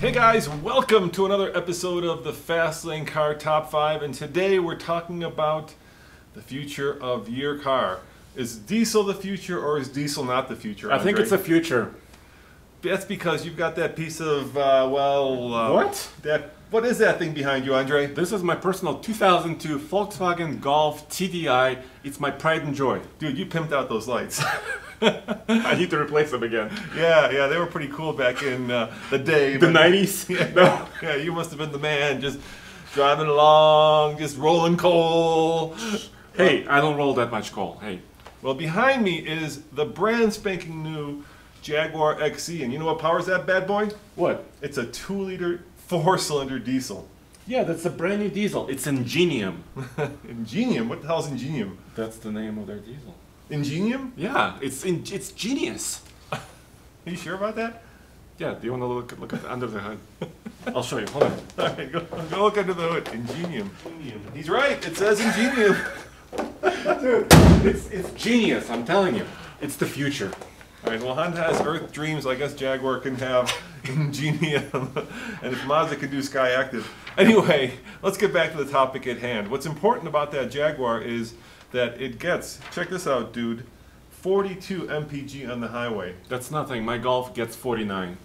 Hey guys, welcome to another episode of the Fastlane Car Top 5 and today we're talking about the future of your car. Is diesel the future or is diesel not the future? I think it's the future. That's because you've got that piece of, uh, well... Uh, What? That, what is that thing behind you, Andre? This is my personal 2002 Volkswagen Golf TDI. It's my pride and joy. Dude, you pimped out those lights. I need to replace them again. yeah, yeah, they were pretty cool back in uh, the day. The 90s? Yeah, No. yeah, you must have been the man just driving along, just rolling coal. Hey, I don't roll that much coal. Hey. Well, behind me is the brand spanking new Jaguar XE, and you know what powers that bad boy? What? It's a two-liter four-cylinder diesel. Yeah, that's a brand new diesel. It's Ingenium. Ingenium? What the hell's Ingenium? That's the name of their diesel. Ingenium? Yeah, it's in, it's genius. Are you sure about that? Yeah, do you want to look look at under the hood? I'll show you. Hold on. All right, go, go look under the hood. Ingenium. Ingenium. He's right. It says Ingenium. Dude, It's it's genius. I'm telling you. It's the future. Right, well, Honda has Earth Dreams. I guess Jaguar can have Ingenium. and if Mazda can do Skyactiv. Anyway, let's get back to the topic at hand. What's important about that Jaguar is that it gets, check this out, dude, 42 mpg on the highway. That's nothing. My Golf gets 49.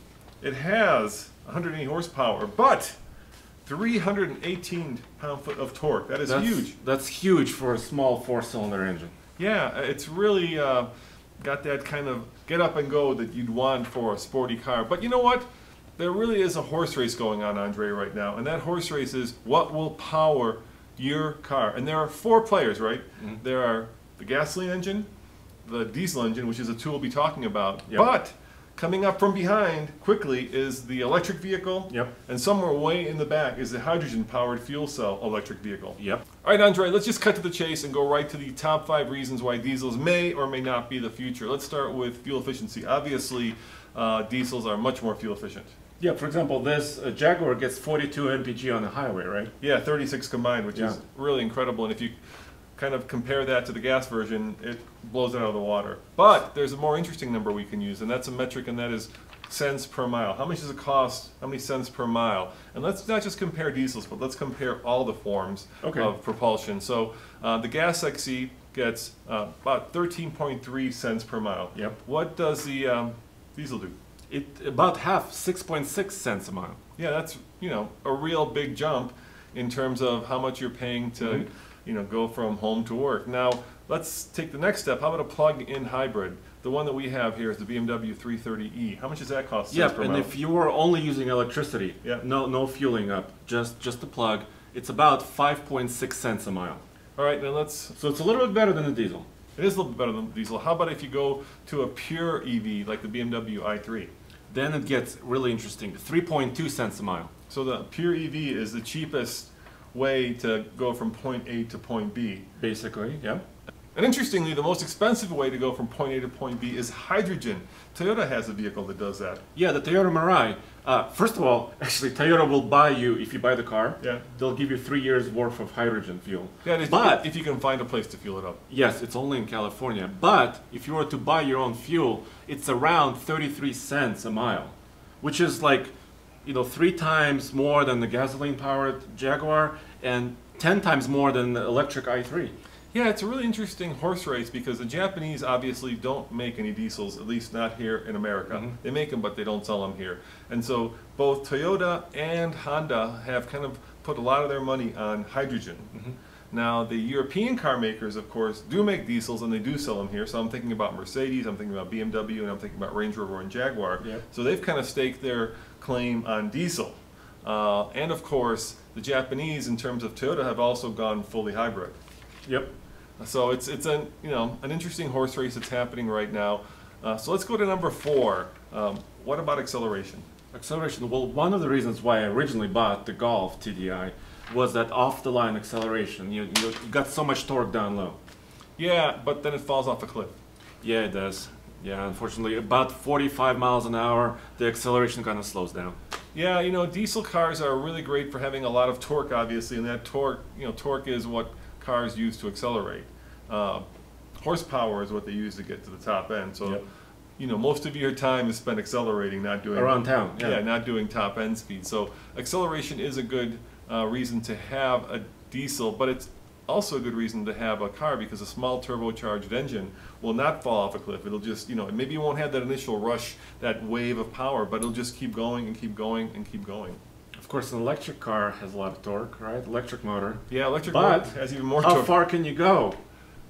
It has 180 horsepower, but 318 pound-foot of torque. That is That's huge. That's huge for a small four-cylinder engine. Yeah, it's really uh, got that kind of get up and go that you'd want for a sporty car. But you know what? There really is a horse race going on, Andre, right now. And that horse race is what will power your car. And there are four players, right? Mm-hmm. There are the gasoline engine, the diesel engine, which is a tool we'll be talking about. Yep. But coming up from behind quickly is the electric vehicle. Yep. And somewhere way in the back is the hydrogen powered fuel cell electric vehicle. Yep. All right, Andre, let's just cut to the chase and go right to the top five reasons why diesels may or may not be the future. Let's start with fuel efficiency. Obviously, uh, diesels are much more fuel efficient. Yeah, for example, this uh, Jaguar gets 42 mpg on the highway, right? Yeah, 36 combined, which is really incredible. And if you kind of compare that to the gas version, it blows it out of the water. But there's a more interesting number we can use, and that's a metric, and that is cents per mile. How much does it cost? How many cents per mile? And let's not just compare diesels, but let's compare all the forms Okay. of propulsion. So uh, the gas XE gets uh, about 13.3 cents per mile. Yep. What does the um, diesel do? It about half, 6.6 cents a mile. Yeah, that's you know a real big jump in terms of how much you're paying to Mhm. You know go from home to work. Now let's take the next step. How about a plug-in hybrid? The one that we have here is the BMW 330e. How much does that cost? Yep, and mile? if you were only using electricity, Yeah. no no fueling up, just just the plug, it's about 5.6 cents a mile. All right, now let's. So it's a little bit better than the diesel. It is a little bit better than diesel. How about if you go to a pure EV like the BMW i3? Then it gets really interesting. 3.2 cents a mile. So the pure EV is the cheapest way to go from point A to point B. Basically, yeah. And interestingly, the most expensive way to go from point A to point B is hydrogen. Toyota has a vehicle that does that. Yeah, the Toyota Mirai. Uh, first of all, actually, Toyota will buy you if you buy the car. Yeah. They'll give you three years worth of hydrogen fuel. Yeah, but if you can find a place to fuel it up. yes, it's only in California. But if you were to buy your own fuel, it's around 33 cents a mile, which is like, you know, three times more than the gasoline-powered Jaguar and 10 times more than the electric i3. Yeah, it's a really interesting horse race because the Japanese obviously don't make any diesels, at least not here in America. Mhm. They make them, but they don't sell them here. And so both Toyota and Honda have kind of put a lot of their money on hydrogen. Now, the European car makers, of course, do make diesels and they do sell them here. So I'm thinking about Mercedes, I'm thinking about BMW, and I'm thinking about Range Rover and Jaguar. Yep. So they've kind of staked their claim on diesel. Uh, and of course, the Japanese, in terms of Toyota, have also gone fully hybrid. Yep. So it's it's an you know an interesting horse race that's happening right now. Uh, so let's go to number four. Um, what about acceleration? Acceleration. Well, one of the reasons why I originally bought the Golf TDI was that off-the-line acceleration. You, you, you got so much torque down low. Yeah, but then it falls off a cliff. Yeah, it does. Yeah, unfortunately, about 45 miles an hour, the acceleration kind of slows down. Yeah, you know, diesel cars are really great for having a lot of torque, obviously, and that torque, you know, torque is what cars use to accelerate. Uh, horsepower is what they use to get to the top end. So, Yep. you know, most of your time is spent accelerating, not doing Around town, yeah. yeah. not doing top end speed. So acceleration is a good uh, reason to have a diesel, but it's also a good reason to have a car because a small turbocharged engine will not fall off a cliff. It'll just, you know, maybe you won't have that initial rush, that wave of power, but it'll just keep going and keep going and keep going. Of course, an electric car has a lot of torque, right? Electric motor. Yeah, electric But motor has even more How torque. far can you go?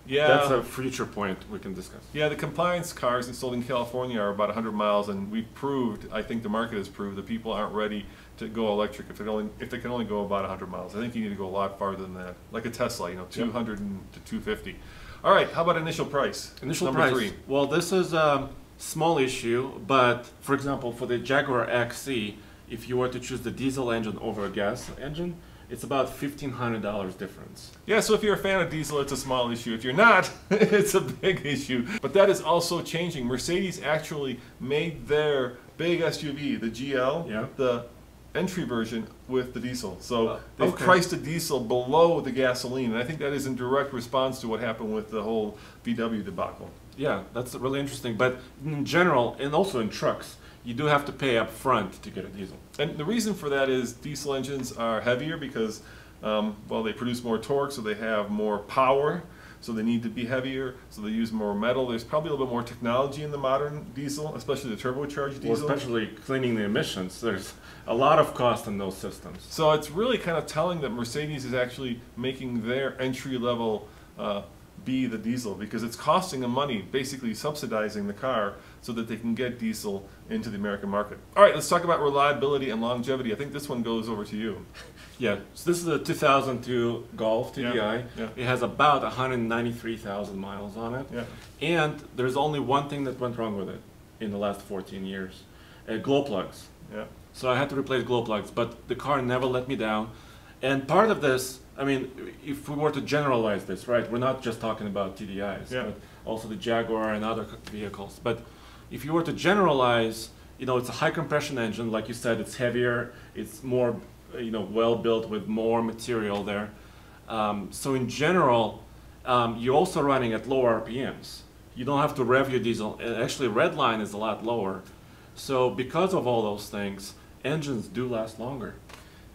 Yeah, That's a future point we can discuss. yeah. The compliance cars installed in California are about 100 miles, and we've proved. I think the market has proved that people aren't ready to go electric if they only if they can only go about 100 miles. I think you need to go a lot farther than that, like a Tesla. You know, 200 and to 250. All right. How about initial price? Initial Number price. three. Well, this is a small issue, but for example, for the Jaguar XE, if you were to choose the diesel engine over a gas engine, it's about fifteen hundred dollars difference. Yeah, so if you're a fan of diesel, it's a small issue. If you're not, it's a big issue. But that is also changing. Mercedes actually made their big SUV, the GL, Yeah. the entry version with the diesel. So Uh, they've okay. priced the diesel below the gasoline. And I think that is in direct response to what happened with the whole VW debacle. Yeah, that's really interesting. But in general, and also in trucks, you do have to pay up front to get a diesel. And the reason for that is diesel engines are heavier because, um, well, they produce more torque, so they have more power, so they need to be heavier, so they use more metal. There's probably a little bit more technology in the modern diesel, especially the turbocharged diesel. Well, especially cleaning the emissions. There's a lot of cost in those systems. So it's really kind of telling that Mercedes is actually making their entry level uh, be the diesel because it's costing them money, basically subsidizing the car so that they can get diesel into the American market. All right, let's talk about reliability and longevity. I think this one goes over to you. Yeah, so this is a 2002 Golf Yeah, TDI. yeah. It has about 193,000 miles on it. Yeah. And there's only one thing that went wrong with it in the last 14 years uh, glow plugs. Yeah. So I had to replace glow plugs, but the car never let me down. And part of this, I mean, if we were to generalize this, right, we're not just talking about TDIs, Yeah. but also the Jaguar and other vehicles. But if you were to generalize, you know, it's a high compression engine, like you said, it's heavier, it's more, you know, well built with more material there. Um, so in general, um, you're also running at lower RPMs. You don't have to rev your diesel. Actually, redline is a lot lower. So because of all those things, engines do last longer.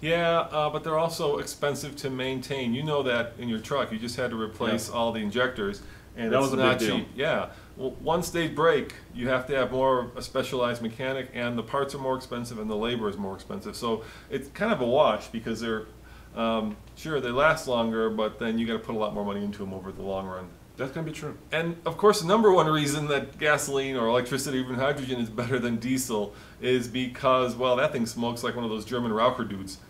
Yeah, uh, but they're also expensive to maintain. You know that in your truck, you just had to replace all the injectors, and That was a not big deal. cheap. Yeah, well, once they break, you have to have more of a specialized mechanic, and the parts are more expensive, and the labor is more expensive. So it's kind of a wash because they're um, sure they last longer, but then you got to put a lot more money into them over the long run. That's going to be true. And of course, the number one reason that gasoline or electricity, even hydrogen, is better than diesel is because, well, that thing smokes like one of those German Raucher dudes.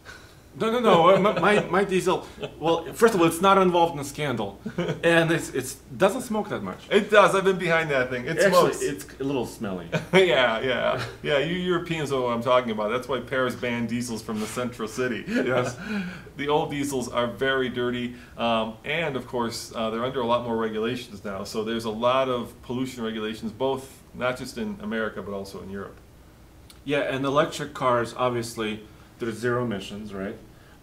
No, no, no. uh, my, my, diesel. Well, first of all, it's not involved in a scandal, and it's it's doesn't smoke that much. It does. I've been behind that thing. It Actually, smokes. it's a little smelly. yeah, yeah, yeah. You Europeans know what I'm talking about. That's why Paris banned diesels from the central city. Yes. the old diesels are very dirty, um, and of course uh, they're under a lot more regulations now. So there's a lot of pollution regulations, both not just in America but also in Europe. Yeah, and electric cars, obviously, there's zero emissions, right?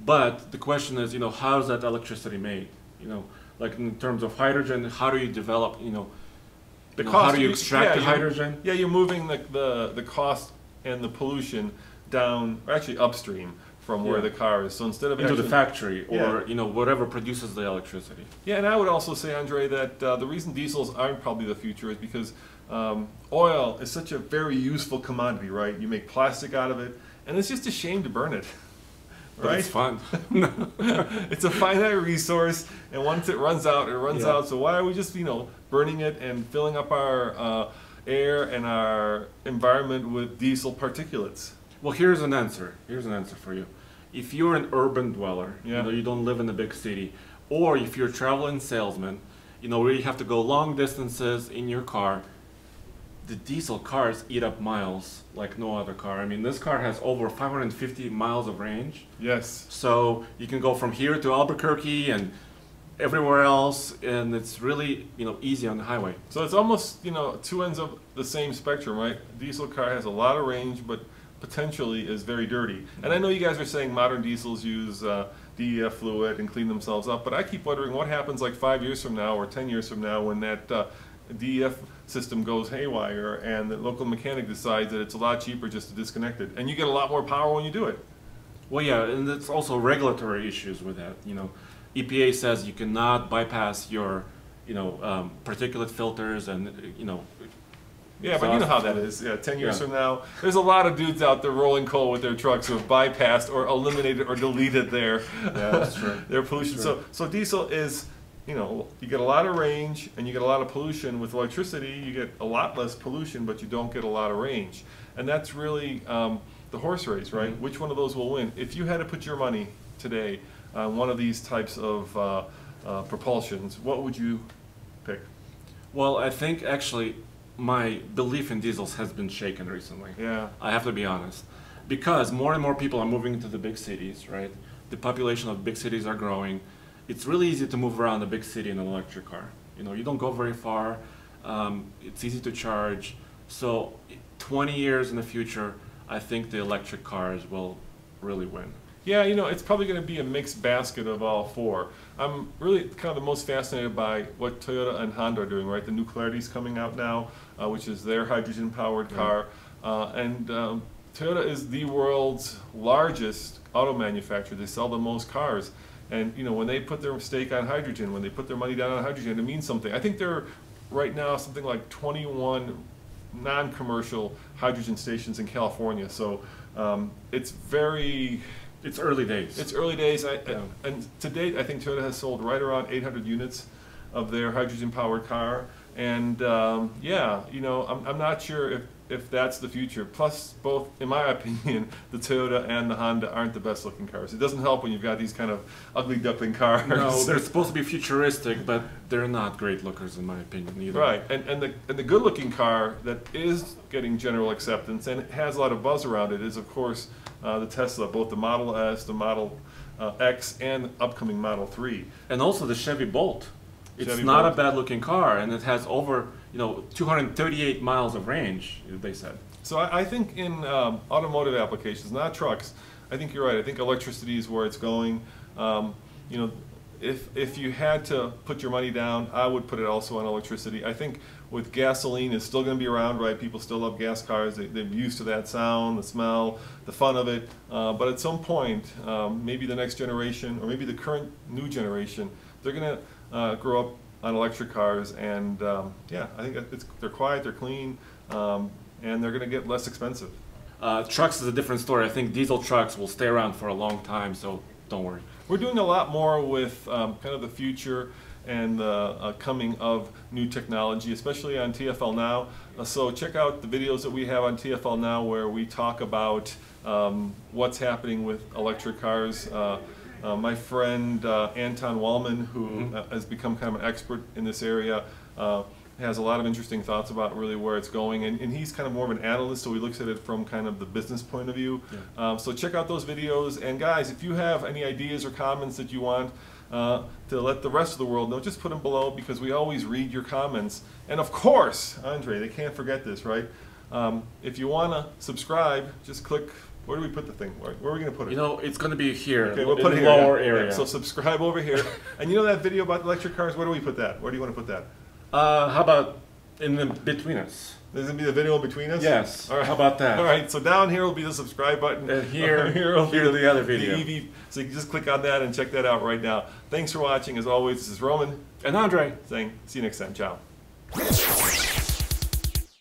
But the question is, you know, how is that electricity made? You know, like in terms of hydrogen, how do you develop, you know, The you know, how do you extract yeah, the hydrogen? Yeah, you're moving the, the, the cost and the pollution down, or actually upstream from where Yeah. the car is. So instead of Into the factory or, Yeah. you know, whatever produces the electricity. Yeah, and I would also say, Andre, that uh, the reason diesels aren't probably the future is because um, oil is such a very useful commodity, right? You make plastic out of it, and it's just a shame to burn it, But right? it's fun. it's a finite resource, and once it runs out, it runs Yeah. out. So why are we just, you know, burning it and filling up our uh, air and our environment with diesel particulates? Well, here's an answer. Here's an answer for you. If you're an urban dweller, Yeah. you know, you don't live in a big city, or if you're a traveling salesman, you know, where you have to go long distances in your car, the diesel cars eat up miles like no other car. I mean, this car has over 550 miles of range, Yes. so you can go from here to Albuquerque and everywhere else, and it's really, you know, easy on the highway. So it's almost, you know, two ends of the same spectrum, right? Diesel car has a lot of range, but potentially is very dirty. And I know you guys are saying modern diesels use uh, DEF fluid and clean themselves up. But I keep wondering what happens like five years from now or 10 years from now when that uh, DEF system goes haywire and the local mechanic decides that it's a lot cheaper just to disconnect it. And you get a lot more power when you do it. Well, yeah, and there's also regulatory issues with that. You know, EPA says you cannot bypass your, you know, um, particulate filters and, you know, Yeah, but you know how that is. Yeah, 10 years Yeah. from now, there's a lot of dudes out there rolling coal with their trucks who have bypassed or eliminated or deleted their, Yeah, that's true. their pollution. So, so diesel is, you know, you get a lot of range and you get a lot of pollution. With electricity, you get a lot less pollution, but you don't get a lot of range. And that's really um, the horse race, right? Mhm. Which one of those will win? If you had to put your money today on one of these types of uh, uh, propulsions, what would you pick? Well, I think actually my belief in diesels has been shaken recently. Yeah. I have to be honest. Because more and more people are moving into the big cities, right? The population of big cities are growing. It's really easy to move around a big city in an electric car. You know, you don't go very far. Um, it's easy to charge. So, 20 years in the future, I think the electric cars will really win. Yeah, you know, it's probably going to be a mixed basket of all four. I'm really kind of the most fascinated by what Toyota and Honda are doing, right? The new Clarity's coming out now, uh, which is their hydrogen-powered car, uh, and um, Toyota is the world's largest auto manufacturer. They sell the most cars, and you know, when they put their stake on hydrogen, when they put their money down on hydrogen, it means something. I think they're right now something like 21 non-commercial hydrogen stations in California. So um, it's very It's early days. it's early days, I, Yeah. and to date, I think Toyota has sold right around 800 units of their hydrogen-powered car. And um, yeah, you know, I'm, I'm not sure if, if that's the future. Plus, both, in my opinion, the Toyota and the Honda aren't the best-looking cars. It doesn't help when you've got these kind of ugly duckling cars. no, they're supposed to be futuristic, but they're not great lookers in my opinion either. Right, and, and the, and the good-looking car that is getting general acceptance and it has a lot of buzz around it is, of course, uh, the Tesla, both the Model S, the Model uh, X, and upcoming Model 3. And also the Chevy Bolt. It's Chevy not Bolt. a bad looking car, and it has over you know 238 miles of range. They said. So I, I think in um, automotive applications, not trucks, I think you're right. I think electricity is where it's going. Um, you know, if if you had to put your money down, I would put it also on electricity. I think with gasoline, it's still going to be around, right? People still love gas cars. They, they're used to that sound, the smell, the fun of it. Uh, but at some point, um, maybe the next generation, or maybe the current new generation, they're going to uh, grow up on electric cars, and um, yeah, I think it's, they're quiet, they're clean, um, and they're going to get less expensive. Uh, trucks is a different story. I think diesel trucks will stay around for a long time, so don't worry. We're doing a lot more with um, kind of the future and the uh, coming of new technology, especially on TFL Now. Uh, so check out the videos that we have on TFL Now where we talk about um, what's happening with electric cars. Uh, my friend uh, Anton Wahlman, who uh, has become kind of an expert in this area, uh, has a lot of interesting thoughts about really where it's going, and, and he's kind of more of an analyst, so he looks at it from kind of the business point of view. Um, so check out those videos, and guys, if you have any ideas or comments that you want uh, to let the rest of the world know, just put them below because we always read your comments. And of course, Andre, they can't forget this, right? Um, if you want to subscribe, just click. Where do we put the thing? Where, where are we going to put it? You know, it's going to be here Okay, we'll put the it here. lower yeah. area. Yeah, So subscribe over here. and you know that video about electric cars? Where do we put that? Where do you want to put that? uh, how about in the between us? There's gonna be the video between us. Yes. All right. How about that? All right. So down here will be the subscribe button. And here- here here be the other video. The EV. So you can just click on that and check that out right now. Thanks for watching. As always, this is Roman And Andre. saying, see you next time. Ciao.